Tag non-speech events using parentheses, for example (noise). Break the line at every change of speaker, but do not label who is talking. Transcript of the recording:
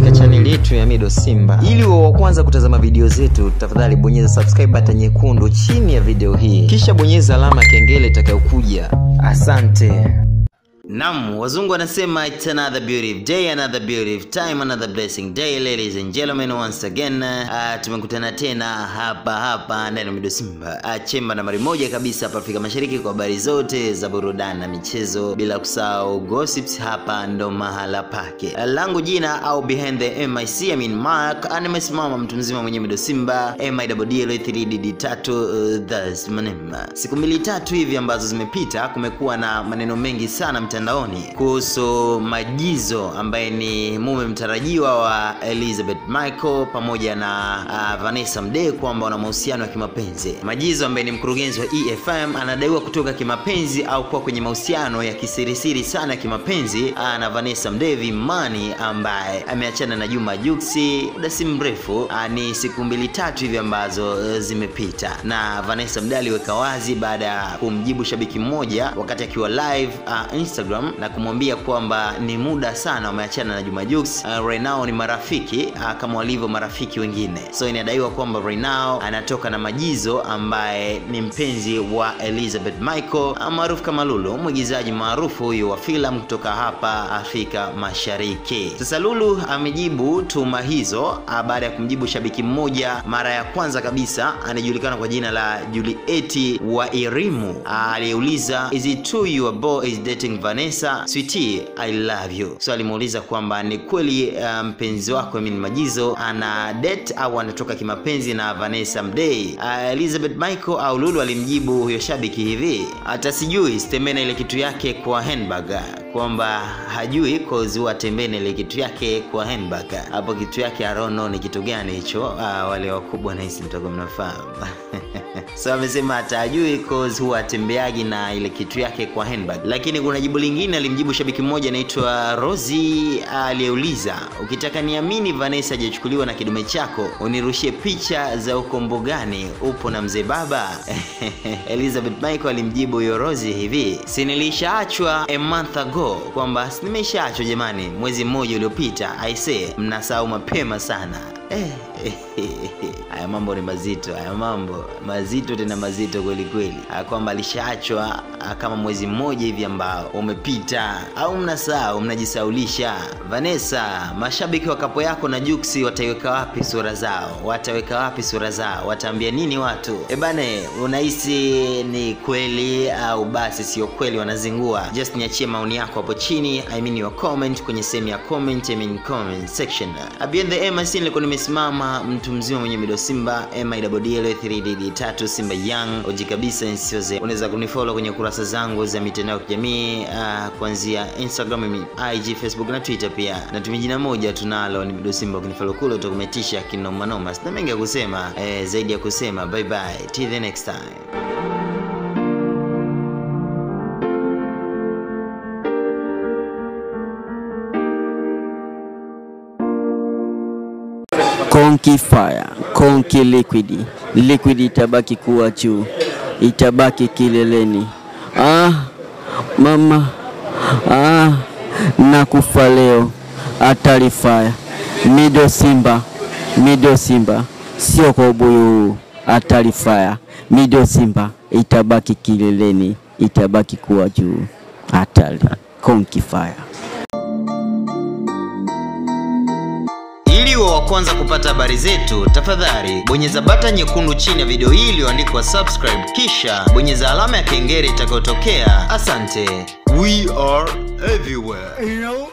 katika chaneli yetu ya Mido Simba. Ili uwe wa kwanza kutazama video zetu, tafadhali bonyeza subscribe button nyekundu chini ya video hii, kisha bonyeza alama kengele itakayokuja. Asante.
Naam, wazungu wanasema it's another beautiful day, another beautiful time, another blessing day, ladies and gentlemen, once again uh, tumekutana tena hapa hapa ndani ya Mido Simba uh, chemba nambari moja kabisa hapa Afrika Mashariki kwa habari zote za burudani na michezo, bila kusahau gossips. Hapa ndo mahala pake. Uh, langu jina au behind the MIC, I mean Mark, uh, nimesimama mtu mzima mwenye Mido Simba MIDL 3DD3 uh, that's my name. Siku mbili tatu hivi ambazo zimepita, kumekuwa na maneno mengi sana mtandaoni kuhusu Majizo ambaye ni mume mtarajiwa wa Elizabeth Michael pamoja na uh, Vanessa Mdee kwamba wana mahusiano ya kimapenzi. Majizo ambaye ni mkurugenzi wa EFM anadaiwa kutoka kimapenzi au kuwa kwenye mahusiano ya kisirisiri sana ya kimapenzi uh, na Vanessa Mdee Vimani ambaye ameachana na Juma Juksi muda si mrefu. Uh, ni siku mbili tatu hivi ambazo uh, zimepita na Vanessa Mdee aliweka wazi baada ya kumjibu shabiki mmoja wakati akiwa live uh, Instagram na kumwambia kwamba ni muda sana wameachana na Juma Jux. Uh, Renao ni marafiki uh, kama walivyo marafiki wengine, so inadaiwa kwamba Renao anatoka na Majizo ambaye ni mpenzi wa Elizabeth Michael uh, maarufu kama Lulu, mwigizaji maarufu huyu wa filamu kutoka hapa Afrika Mashariki. Sasa Lulu amejibu tuma hizo uh, baada ya kumjibu shabiki mmoja mara ya kwanza kabisa anajulikana kwa jina la Julieti wa Irimu uh, aliyeuliza is it true your boy is dating Vanessa sweetie I love you. So alimuuliza kwamba ni kweli mpenzi um, wako Emin Majizo ana date au anatoka kimapenzi na Vanessa Mdee. Uh, Elizabeth Michael au Lulu alimjibu huyo shabiki hivi, hata sijui sitemena ile kitu yake kwa handbag, kwamba hajui cause huwa atembee na ile kitu yake kwa handbag. Hapo kitu yake arono ni kitu gani hicho. Uh, wale wakubwa nahisi mtakuwa mnafahamu (laughs) so amesema hata hajui huwa atembeagi na ile kitu yake kwa handbag. Lakini kuna jibu lingine alimjibu shabiki mmoja anaitwa Rosi aliyeuliza, ukitaka niamini Vanessa hajachukuliwa na kidume chako, unirushie picha za uko mbugani upo na mzee baba. (laughs) Elizabeth Michael alimjibu huyo Rosi hivi, si a month ago, kwamba nimeshaacho jamani, mwezi mmoja uliopita. Aisee, mnasahau mapema sana. (laughs) Haya mambo ni mazito, haya mambo mazito tena mazito kweli kweli, kwamba alishaachwa kama mwezi mmoja hivi ambao umepita, au mnasahau, mnajisaulisha. Vanessa, mashabiki wa kapo yako na Juksi wataiweka wapi sura zao? Wataweka wapi sura zao? Wataambia nini watu? E unahisi ni kweli au basi sio kweli? Wanazingua. Just niachie maoni yako hapo chini, I mean your comment kwenye sehemu ya comment, I mean comment section. abiende the nimesimama mtu mzima mwenye Mido Simba MIDL 3DD3 Simba Young oji kabisa nsioze. Unaweza kunifollow kwenye kurasa zangu za mitandao ya kijamii uh, kuanzia Instagram, IG, Facebook na Twitter pia. Natumia jina moja tunalo ni Mido Simba. Ukinifollow kule utakumetisha kinoma noma. Sina mengi ya kusema eh, zaidi ya kusema bye bye till the next time.
Konki Fire, Konki Liquid. Liquid itabaki kuwa juu, itabaki kileleni. Ah, mama ah, nakufa leo. Hatari Fire, Mido Simba, Mido Simba, sio kwa ubuyu huu. Hatari Fire, Mido Simba itabaki kileleni, itabaki kuwa juu. Hatari Konki Fire.
Wa kwanza kupata habari zetu, tafadhali bonyeza bata nyekundu chini ya video hii iliyoandikwa subscribe, kisha bonyeza alama ya kengele itakayotokea. Asante. We are everywhere.
You know